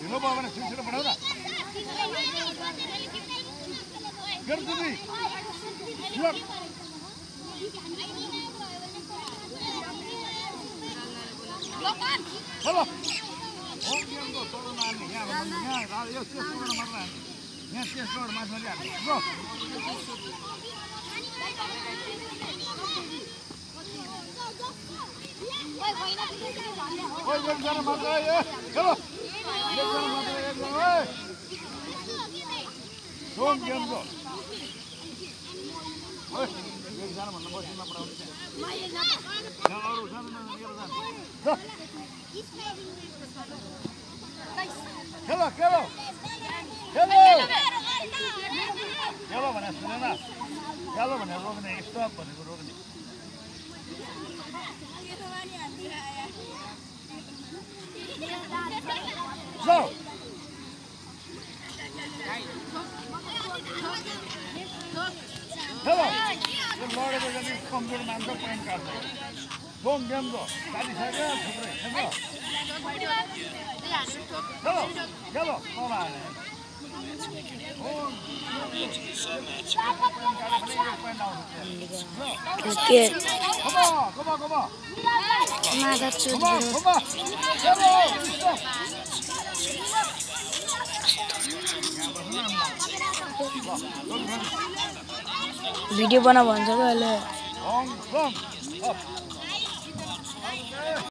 हिँड्नु भयो भने छिटो बनाऊ न यहाँ खेलो खेलो खेलो खेलो भने सुनेन खेलो भनेर रोक्ने स्टप भनेको रोक्ने Go! Hello! Good morning, we're going to come to the man's point card. Boom, damn, go. That is her girl, Hello! Hello! Hello! Hold on. Cricket. Come on, come on, come on. Mother to come on, come on. Come on. Video बना भन्छ क्या अहिले।